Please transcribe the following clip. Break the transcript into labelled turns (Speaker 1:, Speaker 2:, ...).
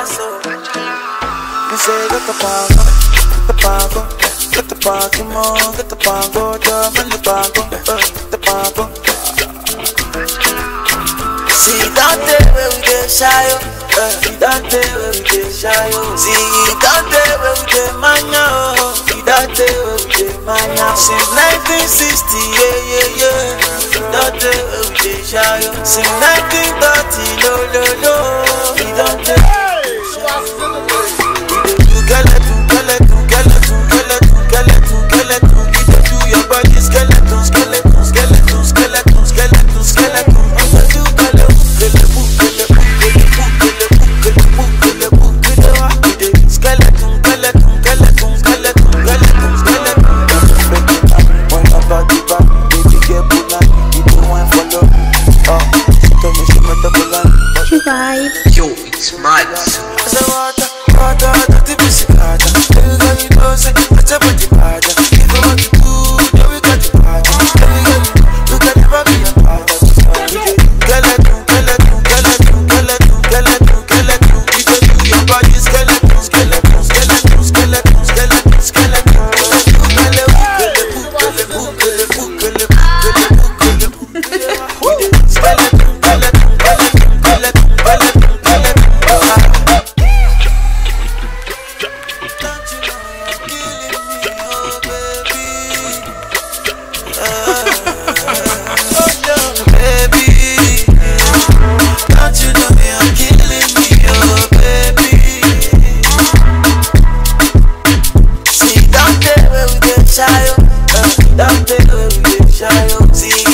Speaker 1: so. Me say get the pago, get the pago, get the pago more, get the pago, jump in the pago, uh, the pago. See that day where we get shy, uh, see that day where we get shy. See that day where we get mania, oh, see that day where we get mania. Since 1960, yeah, yeah, yeah. That day where we get shy. Since 1930, no, no, no. I water, water, water, the pussy, water. You got me close, I tell you. shayo. Don't take away, baby shayo. See.